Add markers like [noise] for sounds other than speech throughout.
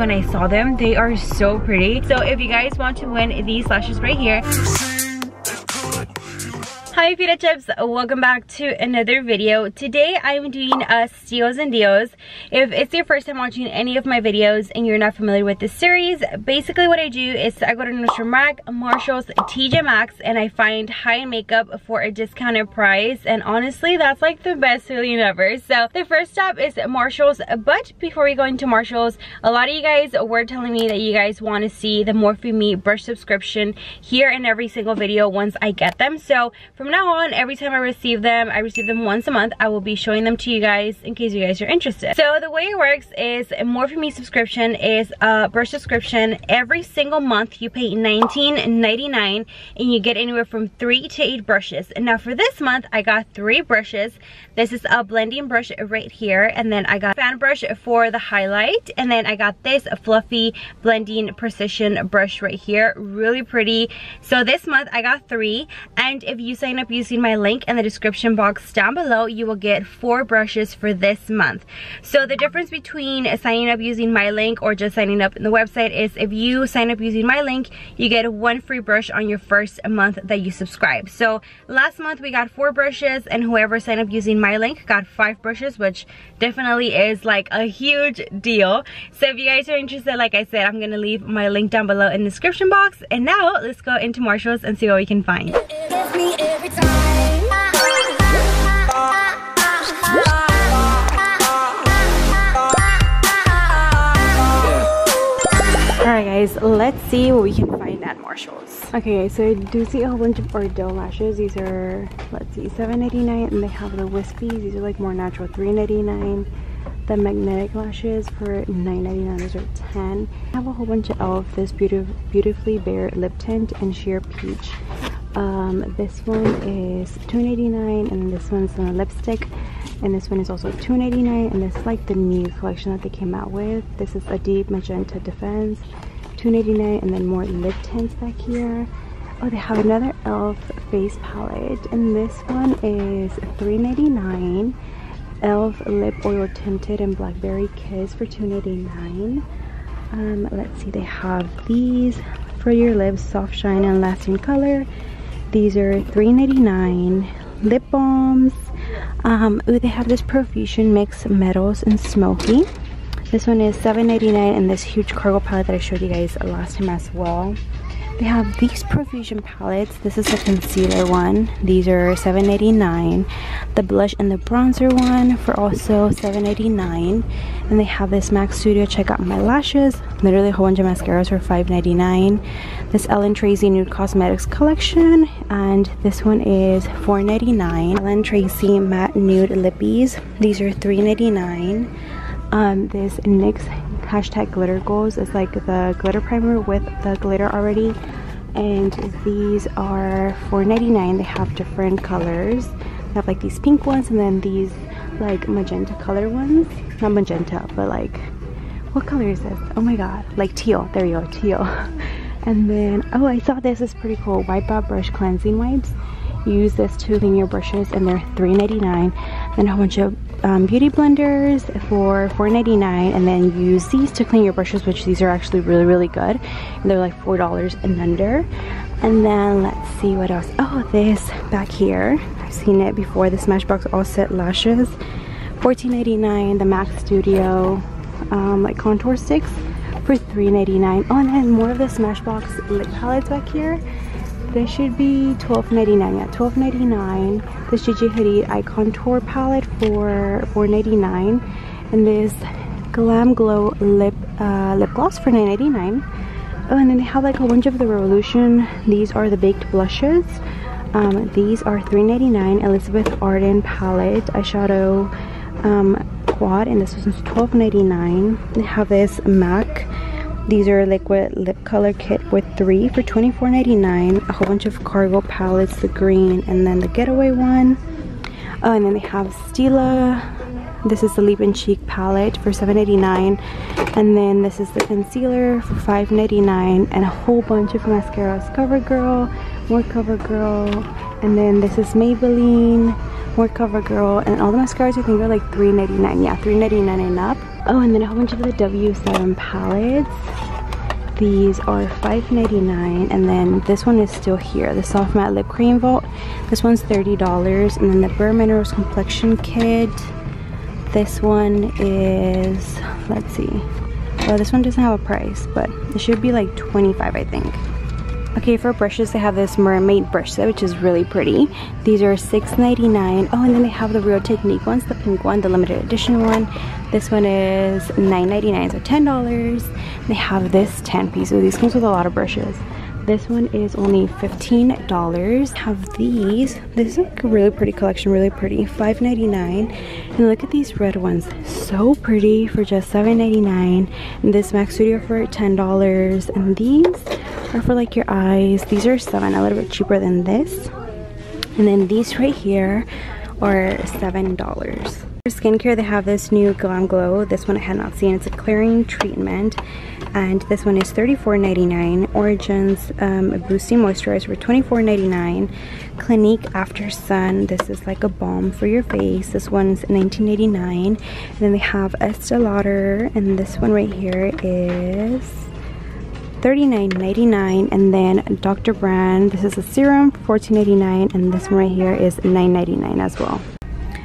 when I saw them. They are so pretty. So if you guys want to win these lashes right here, Hi Pita Chips, welcome back to another video. Today I'm doing a steals and deals. If it's your first time watching any of my videos and you're not familiar with this series, basically what I do is I go to Nordstrom Rack, Marshalls, TJ Maxx, and I find high-end makeup for a discounted price. And honestly, that's like the best feeling ever. So the first stop is Marshalls, but before we go into Marshalls, a lot of you guys were telling me that you guys want to see the Morphe Me brush subscription here in every single video once I get them. So from now on, every time I receive them, I receive them once a month, I will be showing them to you guys in case you guys are interested. So the way it works is a Morphe Me subscription is a brush subscription. Every single month you pay $19.99 and you get anywhere from three to eight brushes. And now for this month, I got three brushes. This is a blending brush right here. And then I got a fan brush for the highlight. And then I got this fluffy blending precision brush right here. Really pretty. So this month I got three. And if you sign up using my link in the description box down below, you will get four brushes for this month. So the difference between signing up using my link or just signing up in the website is if you sign up using my link, you get one free brush on your first month that you subscribe. So last month we got four brushes and whoever signed up using my link got five brushes, which definitely is like a huge deal. So if you guys are interested, like I said, I'm gonna leave my link down below in the description box. And now let's go into Marshalls and see what we can find. Alright guys, let's see what we can find at Marshalls. Okay so I do see a whole bunch of Ardell lashes. These are, let's see, $7.99 and they have the wispies. These are like more natural, $3.99. The magnetic lashes for $9.99, those are 10 I have a whole bunch of e.l.f. This beautif Beautifully Bare Lip Tint and Sheer Peach. Um, this one is $2.89 and this one's a lipstick and this one is also $2.99 and this is like the new collection that they came out with this is a deep magenta defense $2.99 and then more lip tints back here oh they have another e.l.f. face palette and this one is $3.99 e.l.f. lip oil tinted and blackberry kiss for $2.99 um, let's see they have these for your lips soft shine and lasting color these are $3.99 lip balms. Um ooh, they have this profusion mix metals and smoky. This one is $7.99 and this huge cargo palette that i showed you guys last time as well they have these profusion palettes. This is the concealer one. These are $7.89 the blush and the bronzer one for also $7.89 and they have this mac studio check out my lashes. Literally a whole bunch of mascaras for $5.99 this ellen tracy nude cosmetics collection. And this one is $4.99 ellen tracy matte nude lippies. These are $3.99 um this nyx hashtag glitter goals. Is like the glitter primer with the glitter already. And these are $4.99 they have different colors. They have like these pink ones and then these like magenta color ones. Not magenta but like what color is this? Oh my god. Like teal. There you go. Teal. [laughs] And then oh i saw this. Is pretty cool. Wipe out brush cleansing wipes. Use this to clean your brushes and they're $3.99 then a bunch of um, beauty blenders for $4.99 and then use these to clean your brushes which these are actually really really good. And they're like four dollars and under. And then let's see what else. Oh this back here. I've seen it before. The smashbox all set lashes. $14.99 the mac studio um, like contour sticks for $3.99 oh and then more of the smashbox lip palettes back here this should be $12.99 yeah $12.99 this Gigi Hadid eye contour palette for $4.99 and this glam glow lip uh, lip gloss for $9.99 oh and then they have like a bunch of the revolution. These are the baked blushes. Um, these are $3.99 Elizabeth Arden palette eyeshadow um, quad. And this was $12.99 they have this MAC these are liquid lip color kit with three for $24.99. A whole bunch of cargo palettes, the green and then the getaway one. Oh, and then they have Stila. This is the Leap and Cheek palette for $7.89. And then this is the concealer for $5.99. And a whole bunch of mascaras. CoverGirl, more CoverGirl. And then this is Maybelline, more CoverGirl. And all the mascaras I think are like $3.99. Yeah, $3.99 and up. Oh, and then a whole bunch of the W7 palettes. These are $5.99 and then this one is still here. The Soft Matte Lip Cream Vault. This one's $30 and then the Bare Minerals Complexion Kit. This one is, let's see. Well, this one doesn't have a price, but it should be like 25 I think. Okay, for brushes, they have this mermaid brush set, which is really pretty. These are $6.99. Oh, and then they have the Real Technique ones, the pink one, the limited edition one. This one is $9.99, so $10. They have this 10 piece. So these comes with a lot of brushes. This one is only $15. Have these. This is like a really pretty collection, really pretty. $5.99. And look at these red ones. So pretty for just $7.99. And this Mac Studio for $10. And these are for like your eyes. These are 7 a little bit cheaper than this. And then these right here are $7. For skincare, they have this new Glam Glow. This one I had not seen. It's a clearing treatment. And this one is $34.99. Origins um, Boosting Moisturizer for $24.99. Clinique After Sun. This is like a balm for your face. This one's $19.89. And then they have Estee Lauder. And this one right here is $39.99 and then Dr. Brandt this is a serum for $14.89 and this one right here is $9.99 as well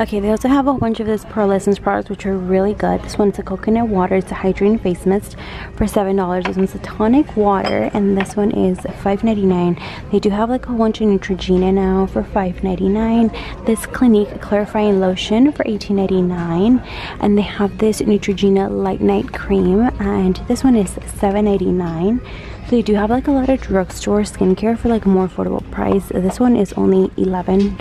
Okay, they also have a bunch of this Pearlescence products which are really good. This one's a coconut water. It's a hydrating face mist for $7. This one's a tonic water and this one is $5.99. They do have like a bunch of Neutrogena now for $5.99. This Clinique clarifying lotion for $18.99. And they have this Neutrogena light night cream and this one is $7.89. So they do have like a lot of drugstore skincare for like a more affordable price. This one is only $11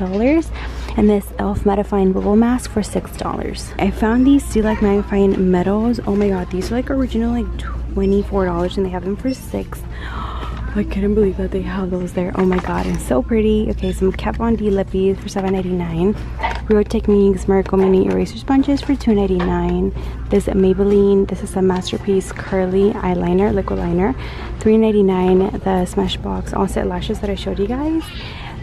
and this e.l.f. mattifying bubble mask for $6. I found these Life magnifying metals. Oh my god, these are like original like $24 and they have them for 6 I couldn't believe that they have those there. Oh my god, it's so pretty. Okay, some Kat Von D lippies for $7.99. Real Techniques Miracle Mini Eraser Sponges for $2.99. This Maybelline, this is a Masterpiece Curly Eyeliner, Liquid Liner, $3.99. The Smashbox Onset Lashes that I showed you guys.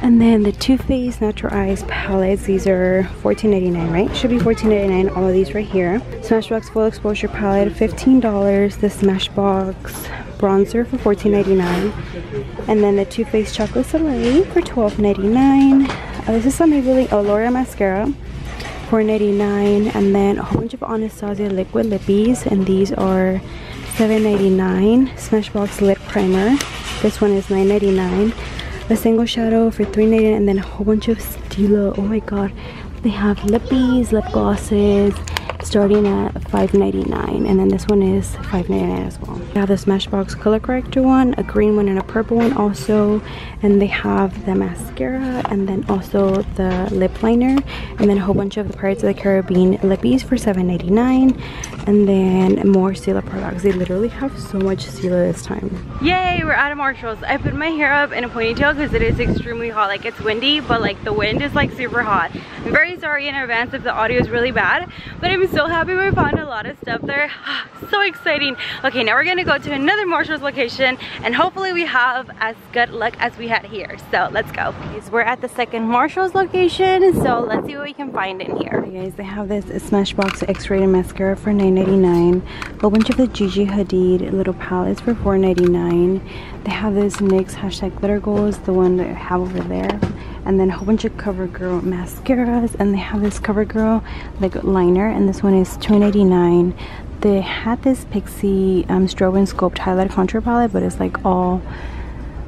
And then the Too Faced Natural Eyes palettes, these are $14.99, right? Should be $14.99, all of these right here. Smashbox Full Exposure palette, $15. The Smashbox bronzer for $14.99. And then the Too Faced Chocolate Soleil for $12.99. Uh, this is some Maybelline, oh, L'Oreal Mascara. $4.99 and then a whole bunch of Anastasia liquid lippies and these are $7.99 Smashbox lip primer this one is $9.99 a single shadow for $3.99 and then a whole bunch of Stila. Oh my god. They have lippies, lip glosses, starting at $5.99 and then this one is $5.99 as well. They have the Smashbox color corrector one, a green one and a purple one also and they have the mascara and then also the lip liner and then a whole bunch of the Pirates of the Caribbean lippies for $7.99 and then more Stila products. They literally have so much Stila this time. Yay, we're out of Marshalls. I put my hair up in a ponytail because it is extremely hot. Like it's windy, but like the wind is like super hot. I'm very sorry in advance if the audio is really bad, but I'm so happy we found a lot of stuff there. [sighs] so exciting. Okay, now we're gonna go to another Marshalls location and hopefully we have as good luck as we had here. So let's go. We're at the second Marshalls location, so let's see what we can find in here. Okay guys, they have this Smashbox X-rated mascara for $9.99. A bunch of the Gigi Hadid little palettes for $4.99. They have this NYX hashtag glitter goals, the one that I have over there and then a whole bunch of CoverGirl mascaras and they have this CoverGirl like liner and this one is $2.99 they had this Pixi um, Strobe and Sculpt highlight contour palette but it's like all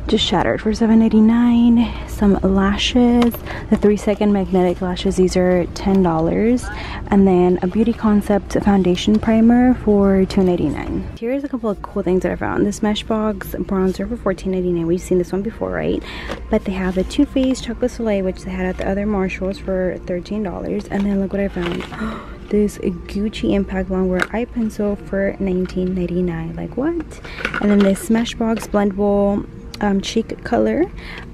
just shattered for $7.99 some lashes the three second magnetic lashes these are $10 and then a beauty concept foundation primer for $2.99 here's a couple of cool things that i found. This Smashbox bronzer for $14.99 we've seen this one before right? But they have the Too Faced chocolate soleil which they had at the other marshalls for $13 and then look what i found. [gasps] This Gucci Impact Longwear Eye Pencil for $19.99. Like what? And then this Smashbox Blendable um, cheek color.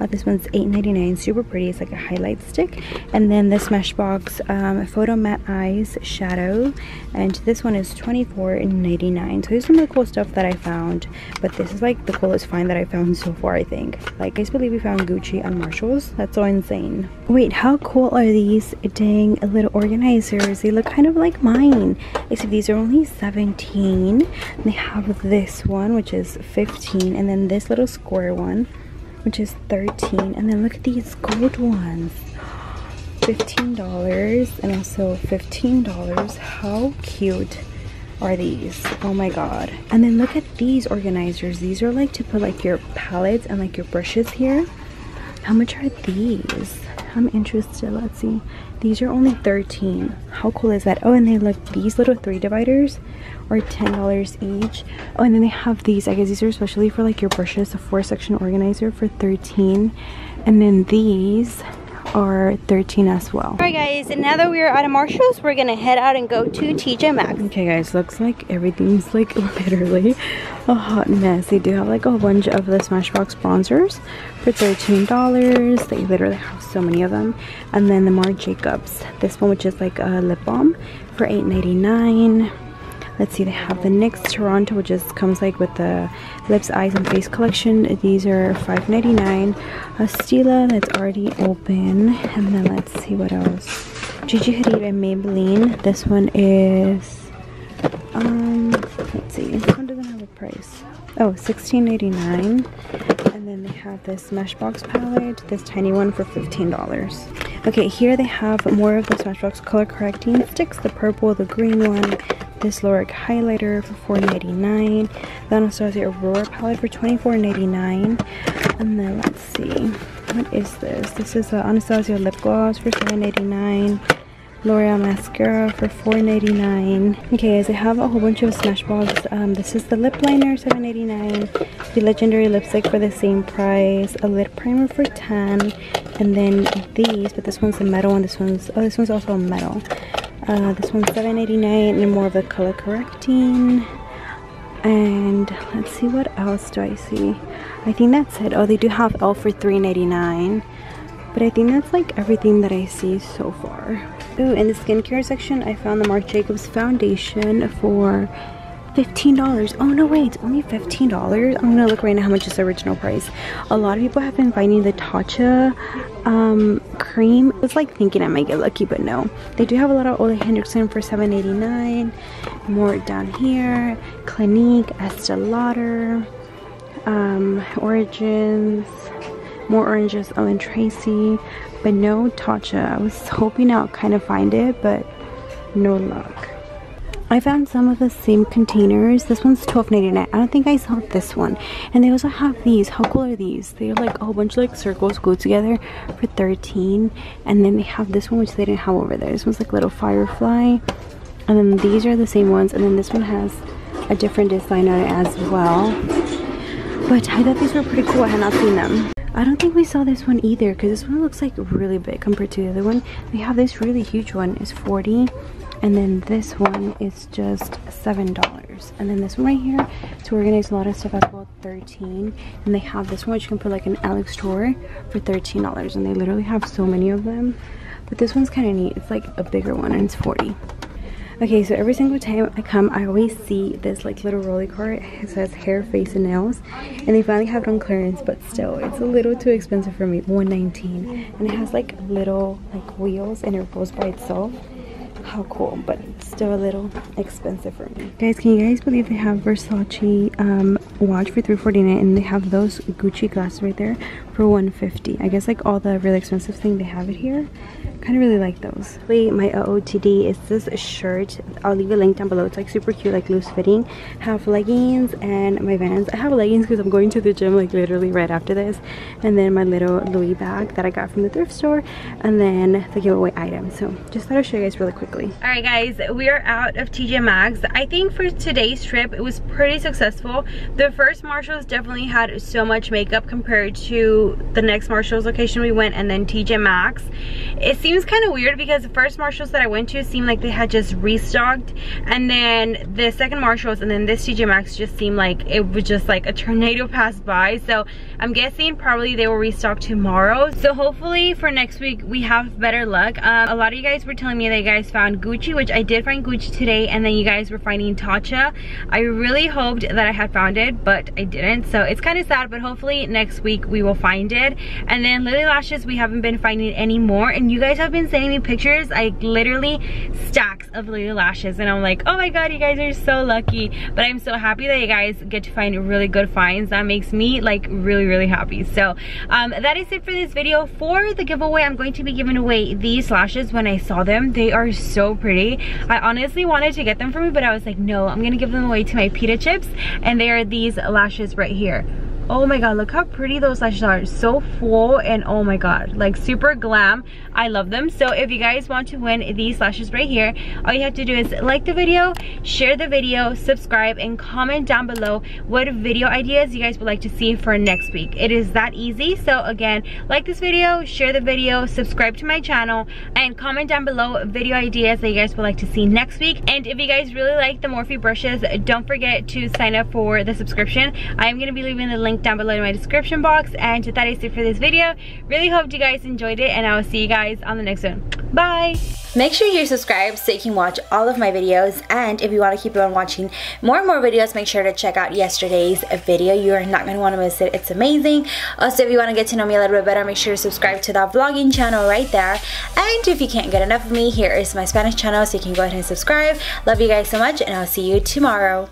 Uh, this one's $8.99, super pretty. It's like a highlight stick. And then the Smashbox um, Photo Matte Eyes Shadow. And this one is $24.99. So here's some of the cool stuff that I found. But this is like the coolest find that I found so far, I think. Like, I believe we found Gucci on Marshalls. That's so insane. Wait, how cool are these dang little organizers? They look kind of like mine. Except these are only 17 They have this one, which is 15 And then this little square one which is 13 and then look at these gold ones. $15 and also $15 how cute are these? Oh my god. And then look at these organizers. These are like to put like your palettes and like your brushes here. How much are these? I'm interested. Let's see. These are only 13 how cool is that? Oh and they look these little three dividers or $10 each. Oh, and then they have these. I guess these are especially for like your brushes, a four section organizer for 13 And then these are 13 as well. Alright guys, and now that we're out of Marshalls, we're gonna head out and go to TJ Maxx. Okay guys, looks like everything's like [laughs] literally a hot mess. They do have like a bunch of the Smashbox bronzers for $13. They literally have so many of them. And then the Marc Jacobs, this one which is like a lip balm for $8.99 let's see they have the NYX Toronto which just comes like with the lips eyes and face collection. These are $5.99 a Stila that's already open. And then let's see what else. Gigi Hadid and Maybelline. This one is um let's see this one doesn't have a price. Oh $16.89 and then they have this Smashbox palette this tiny one for $15 okay here they have more of the Smashbox color correcting sticks the purple the green one this Lorac highlighter for $4.99 the Anastasia Aurora palette for $24.99 and then let's see what is this? This is the Anastasia lip gloss for $7.89 L'Oreal mascara for $4.99 okay as I have a whole bunch of Smashbox um, this is the lip liner $7.89 the legendary lipstick for the same price a lip primer for 10 and then these but this one's a metal and this one's oh this one's also a metal uh, this one's $7.89 and more of the color correcting. And let's see what else do I see. I think that's it. Oh, they do have L for $3.89. But I think that's like everything that I see so far. Ooh, in the skincare section, I found the Marc Jacobs foundation for $15. Oh no, wait, it's only $15. I'm gonna look right now how much is the original price. A lot of people have been finding the Tatcha um, cream. I was like thinking I might get lucky, but no. They do have a lot of Ole Henriksen for $7.89. More down here. Clinique, Estee Lauder, um, Origins, more oranges, Ellen Tracy, but no Tatcha. I was hoping I'll kind of find it, but no luck. I found some of the same containers. This one's $12.99. I don't think I saw this one. And they also have these. How cool are these? They're like a whole bunch of like circles glued together for 13 And then they have this one which they didn't have over there. This one's like a little firefly. And then these are the same ones. And then this one has a different design on it as well. But I thought these were pretty cool. I had not seen them. I don't think we saw this one either because this one looks like really big compared to the other one. They have this really huge one. It's 40 and then this one is just seven dollars. And then this one right here to organize a lot of stuff as well 13 and they have this one which you can put like an alex drawer for 13 dollars. And they literally have so many of them. But this one's kind of neat. It's like a bigger one and it's 40 okay so every single time i come i always see this like little rolly cart. It says hair face and nails. And they finally have it on clearance but still it's a little too expensive for me. 119 and it has like little like wheels and it rolls by itself how cool but still a little expensive for me. Guys can you guys believe they have versace um, watch for 349 and they have those gucci glasses right there for 150 i guess like all the really expensive thing they have it here kind of really like those. Wait, my ootd is this shirt. I'll leave a link down below. It's like super cute like loose fitting. Have leggings and my vans. I have leggings because i'm going to the gym like literally right after this. And then my little louis bag that i got from the thrift store. And then the giveaway item. So just thought i'd show you guys really quickly. All right guys we are out of tj maxx. I think for today's trip it was pretty successful. The first marshalls definitely had so much makeup compared to the next marshalls location we went and then tj maxx. It seemed seems kind of weird because the first Marshalls that I went to seemed like they had just restocked and then the second Marshalls and then this TJ Maxx just seemed like it was just like a tornado [laughs] passed by. So I'm guessing probably they will restock tomorrow. So hopefully for next week we have better luck. Um, a lot of you guys were telling me that you guys found Gucci, which I did find Gucci today and then you guys were finding Tatcha. I really hoped that I had found it, but I didn't. So it's kind of sad, but hopefully next week we will find it. And then Lily Lashes, we haven't been finding any more. And you guys have been sending me pictures, like literally stacks of Lily Lashes. And I'm like, oh my God, you guys are so lucky. But I'm so happy that you guys get to find really good finds. That makes me like really, really happy. So um, that is it for this video. For the giveaway, I'm going to be giving away these lashes when I saw them. They are so pretty. I honestly wanted to get them for me, but I was like, no, I'm gonna give them away to my pita chips. And they are these lashes right here oh my god look how pretty those lashes are. So full and oh my god like super glam. I love them. So if you guys want to win these lashes right here all you have to do is like the video share the video subscribe and comment down below what video ideas you guys would like to see for next week. It is that easy. So again like this video share the video subscribe to my channel and comment down below video ideas that you guys would like to see next week. And if you guys really like the morphe brushes don't forget to sign up for the subscription. I'm going to be leaving the link down below in my description box. And that is it for this video. Really hope you guys enjoyed it and I will see you guys on the next one. Bye! Make sure you're subscribed so you can watch all of my videos and if you want to keep on watching more and more videos make sure to check out yesterday's video. You are not going to want to miss it. It's amazing. Also if you want to get to know me a little bit better make sure to subscribe to that vlogging channel right there and if you can't get enough of me here is my Spanish channel so you can go ahead and subscribe. Love you guys so much and I'll see you tomorrow.